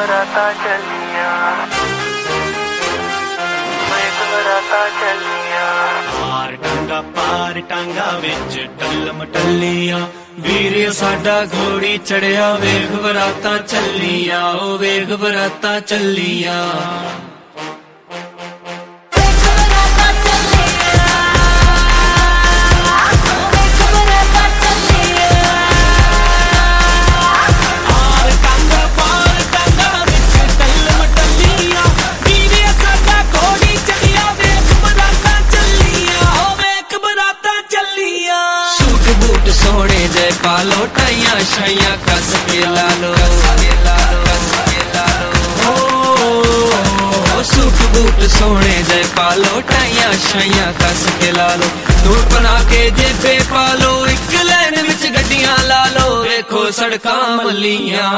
ਬਰਾਤਾ ਚੱਲੀਆਂ ਵੇਖ ਬਰਾਤਾ ਚੱਲੀਆਂ ਪਾਰ ਟਾਂਗਾ ਪਾਰ ਟਾਂਗਾ ਵਿੱਚ ਟੱਲਮ ਟੱਲੀਆਂ ਵੀਰ ਸਾਡਾ ਘੋੜੀ ਚੜਿਆ ਵੇਖ ਬਰਾਤਾਂ ਚੱਲੀਆਂ ਉਹ ਵੇਖ ਬਰਾਤਾਂ ਚੱਲੀਆਂ ਟਾਈਆਂ ਕੱਸ ਕੇ ਲਾ ਲੋ ਸੂਟ ਬੂਟ ਸੋਹਣੇ ਜੇ ਪਾਲੋ ਟਾਈਆਂ ਸ਼ਾਈਆਂ ਕੱਸ ਕੇ ਲਾ ਲੋ ਦੂਰ ਬਣਾ ਕੇ ਜੇਬੇ ਪਾਲੋ ਇੱਕ ਲਾਈਨ ਵਿੱਚ ਗੱਡੀਆਂ ਲਾ ਲੋ ਵੇਖੋ ਸੜਕਾਂ ਮੱਲੀਆਂ।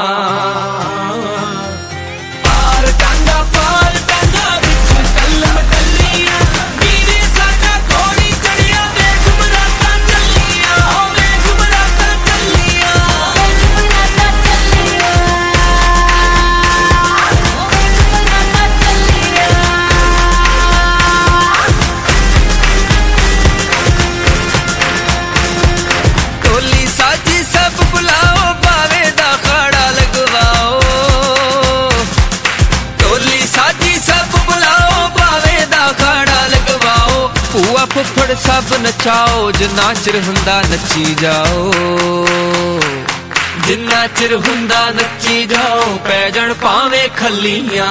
ਫੁੱਫੜ ਸਭ ਨਚਾਓ, ਜਿੰਨਾ ਚਿਰ ਹੁੰਦਾ ਨੱਚੀ ਜਾਓ। ਜਿੰਨਾ ਚਿਰ ਹੁੰਦਾ ਨੱਚੀ ਜਾਓ, ਪੈ ਜਾਣ ਭਾਵੇਂ ਖੱਲੀਆਂ।